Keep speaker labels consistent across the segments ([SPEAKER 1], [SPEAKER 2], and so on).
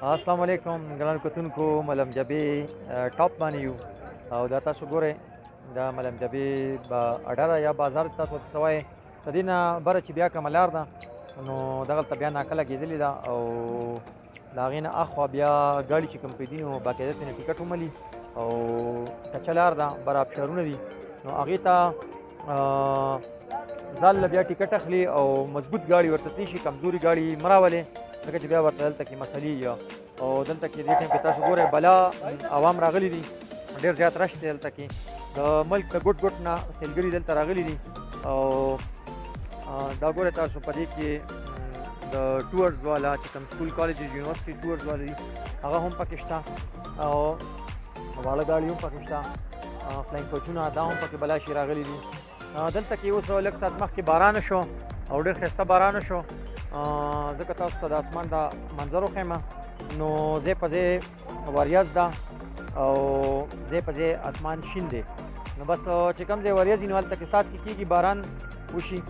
[SPEAKER 1] السلام علیکم ګران کتونکو ملم جبی ټاپ باندې یو او دا تاسو ګورئ دا ملم جبی با اډر یا بازار تاسو ته سوای تدینه بر چې بیا کملار ده نو دغه ته بیا ناکله کېدلې ده او دا غینه اخوا بیا ګاډي چې کوم پیدین او باقاعده تنه ټیکټ وملی او کچلار ده بر اپشرونه دي نو هغه ته ځان له بیا ټیکټ اخلي او مضبوط ګاډي ورته تلی شي کمزوري ګاډي مه راولې ځکه چې بیا ورته دلته کې مسلې یا او دلته کې دې ټایم کې تاسو ګورئ بلا عوام راغلي دي ډېر زیات رش دی دلته کې د ملک د ګوټ ګوټ نه سیلګري دلته راغلي دي او دا ګورئ تاسو په دې کې د ټورز والا چې کوم سکول کالجز یونیورسيټي ټورز والا دي هغه هم پکې شته او واړه ګاړي هم پکې شته فلاینګ کوچونه دا هم پکې بلا شي راغلي دي دلته کې اوس لږ ساعت مخکې باران شو او ډېر ښایسته باران شو ځکه تاسو ته د اسمان دا منظر وښیم نو ځای په ځای وریځ ده او ځای په ځای اسمان شین دی نو بس چې کوم ځای وریځ وي نو هلته کې څاڅکي کېږي باران وشي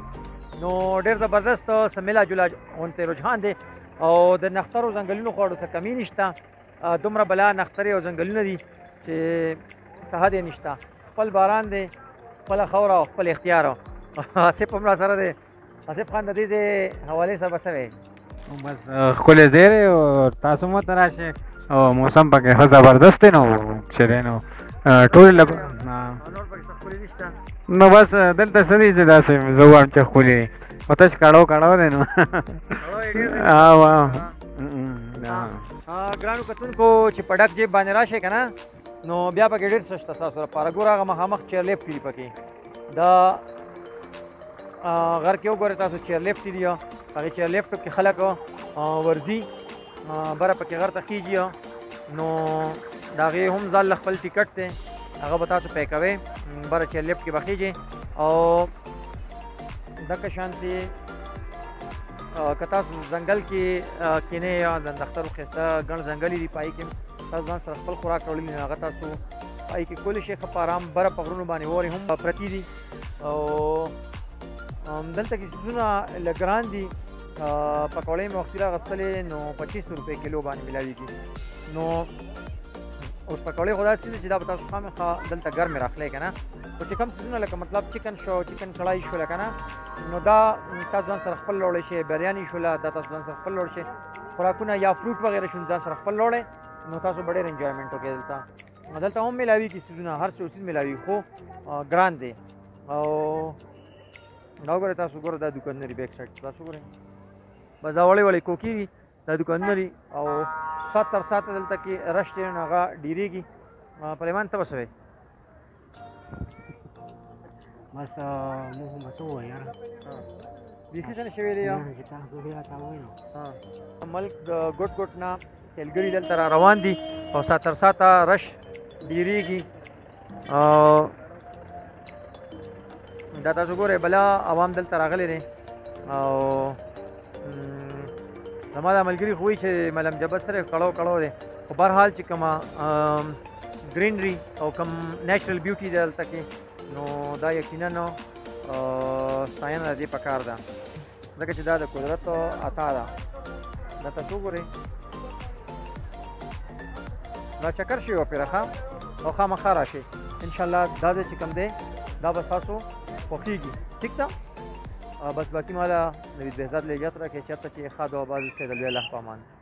[SPEAKER 1] نو ډېر زبردست سمیلا جولا غونتی رجحان دی او د نخترو ځنګلونو خواړو څه کمی نشته دومره بلا نخترې او ځنګلونه دي چې ساحه دې نشته خپل باران دی خپل خور او خپل اختیار آصف هم را سره دی آصف خان د دې ځای حوالې سره بسوي
[SPEAKER 2] بس ښکلی ځای دی او تاسو هم ورته راشئ او موسم پکې ښه زبردست دی نو چې دی نو ټول له نو بس دلته څه دی چې داسې زه وایم چې ښکلی دی خو تش کړو کړو دی نو
[SPEAKER 1] ګرانو کتونکو چې په ډک جیب باندې راشئ که نه نو بیا پکې ډېر څه شته ستاسو لپاره ګوره هغه مخامخ چیرلیف کړي پکې دا غر کې وګورئ تاسو چیرلیف کړي دي هغې چیرلیف کې خلک ورځي بره پکې غر ته خیږي نو د هغې هم ځان له خپل ټیکټ دی هغه به تاسو پی کوئ بره چیرلیف کې به خیږي او دغه شانتي که تاسو ځنګل کې کینې یا د دختر خسته ګڼ ځنګلي دی پای کې تاسو ځان سره خپل خوراک راوړل نه هغه تاسو پای کې کولی شي خپ آرام بر په غرونو باندې وره هم پرتی دي او دلته کې سونه لګران دي پکوړې مې وختي راغستلې نو 25 روپے کیلو باندې ملاويږي نو اوس پکوړې خدا سي چې دا تاسو خامخا دلته ګرم راخلې کنه خو چې کوم څیزونه لکه مطلب چکن شو چکن کړای شو لکه نه نو دا تاسو ځان سره خپل لوړی شي بریاني شوله دا تاسو ځان سره خپل لوړ شي خوراکونه یا فروټ وغیره شون ځان سره خپل لوړی نو تاسو ډېر انجوایمنټ وکړئ دلته دلته هم ملاوي کې څیزونه هر څه څیز ملاوي خو ګران دی او دا وګوره تاسو ګوره دا دکان لري بیک سایډ تاسو ګوره بس دا وړې وړې کوکي دي دا دکان لري او سات تر سات دلته کې رش دی نو هغه ډیریږي پلیمان ته وسوي
[SPEAKER 3] بس موږ هم څه وایو یاره
[SPEAKER 1] بیخي څه نه شوي دی
[SPEAKER 3] چې تاسو بیا تا وایو
[SPEAKER 1] ملک د ګوټ ګوټ نه سیلګري دلته را روان دي او سات تر ساته رش ډیریږي او دا تاسو ګورئ بلا عوام دلته راغلی دی او زما د ملګری خوې چې ملم جبت سره کړو کړو دی په بهر حال چې کومه ګرینری او کوم نېشنل بیوټي دی دلته کې نو دا یقینا نو ستاینه دې پکار ده ځکه چې دا د قدرت عطا ده دا تاسو ګورئ دا چکر شي او پیرخه او خامخا راشي ان شاء الله دا چې کم دی دا به تاسو خوښیږي ٹھیک ده بس باقی مالا نوید بهزاد لیجات را که چرته چه خاد و آباد سید الوی الله پامان.